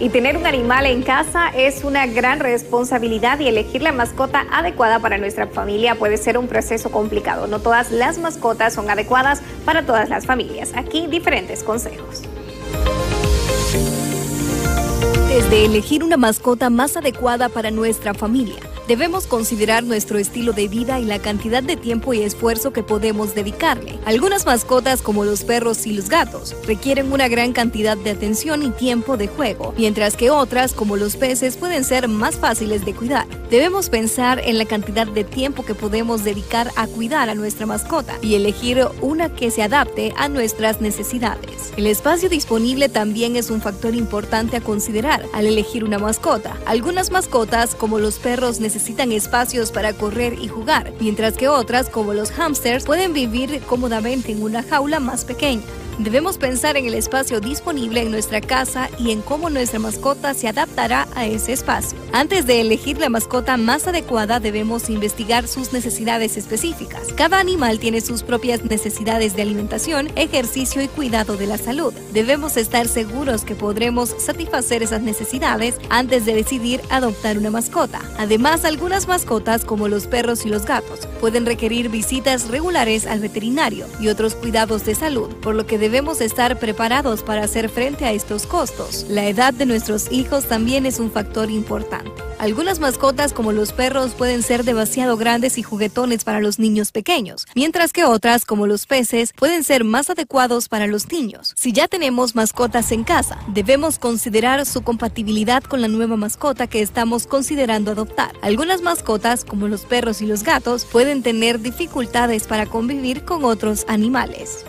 Y tener un animal en casa es una gran responsabilidad y elegir la mascota adecuada para nuestra familia puede ser un proceso complicado. No todas las mascotas son adecuadas para todas las familias. Aquí diferentes consejos. Desde elegir una mascota más adecuada para nuestra familia Debemos considerar nuestro estilo de vida y la cantidad de tiempo y esfuerzo que podemos dedicarle. Algunas mascotas como los perros y los gatos requieren una gran cantidad de atención y tiempo de juego, mientras que otras como los peces pueden ser más fáciles de cuidar. Debemos pensar en la cantidad de tiempo que podemos dedicar a cuidar a nuestra mascota y elegir una que se adapte a nuestras necesidades. El espacio disponible también es un factor importante a considerar al elegir una mascota. Algunas mascotas como los perros necesitan necesitan espacios para correr y jugar, mientras que otras, como los hamsters, pueden vivir cómodamente en una jaula más pequeña. Debemos pensar en el espacio disponible en nuestra casa y en cómo nuestra mascota se adaptará a ese espacio. Antes de elegir la mascota más adecuada debemos investigar sus necesidades específicas. Cada animal tiene sus propias necesidades de alimentación, ejercicio y cuidado de la salud. Debemos estar seguros que podremos satisfacer esas necesidades antes de decidir adoptar una mascota. Además, algunas mascotas como los perros y los gatos pueden requerir visitas regulares al veterinario y otros cuidados de salud, por lo que debemos estar preparados para hacer frente a estos costos. La edad de nuestros hijos también es un factor importante. Algunas mascotas como los perros pueden ser demasiado grandes y juguetones para los niños pequeños, mientras que otras como los peces pueden ser más adecuados para los niños. Si ya tenemos mascotas en casa, debemos considerar su compatibilidad con la nueva mascota que estamos considerando adoptar. Algunas mascotas como los perros y los gatos pueden tener dificultades para convivir con otros animales.